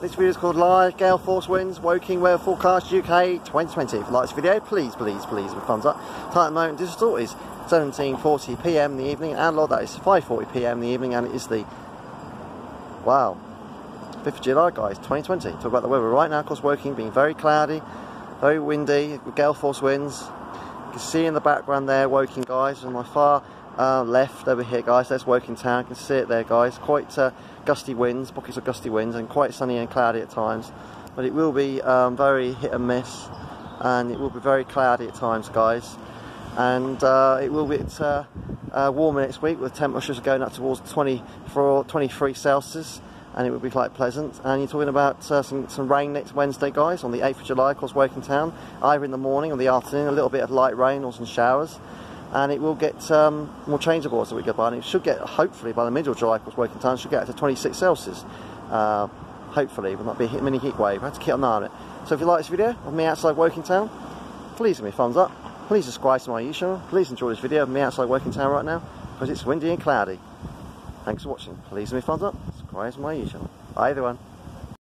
This video is called Live Gale Force Winds Woking Weather Forecast UK 2020. If you like this video, please, please, please, with thumbs up. Time at the moment digital is 17.40pm in the evening, analog that is 5.40pm in the evening, and it is the, wow, 5th of July, guys, 2020. Talk about the weather right now, of course, Woking being very cloudy, very windy, gale force winds. You can see in the background there, Woking, guys, on my far uh, left over here guys there's Woking town. You can see it there guys. Quite uh, gusty winds pockets of gusty winds and quite sunny and cloudy at times. But it will be um, very hit and miss and it will be very cloudy at times guys. And uh, it will be uh, uh, warmer next week with temperatures going up towards 24 23 Celsius and it will be quite pleasant. And you're talking about uh, some, some rain next Wednesday guys on the 8th of July course Woking town. Either in the morning or the afternoon a little bit of light rain or some showers. And it will get um, more changeable as week goes by. And it should get hopefully by the middle of July course Woking town should get to 26 Celsius. Uh, hopefully will not be a mini heat wave. I have to keep an eye on it. So if you like this video of me outside Woking town please give me a thumbs up. Please subscribe to my YouTube channel. Please enjoy this video of me outside Woking town right now because it's windy and cloudy. Thanks for watching. Please give me a thumbs up to my usual? Either everyone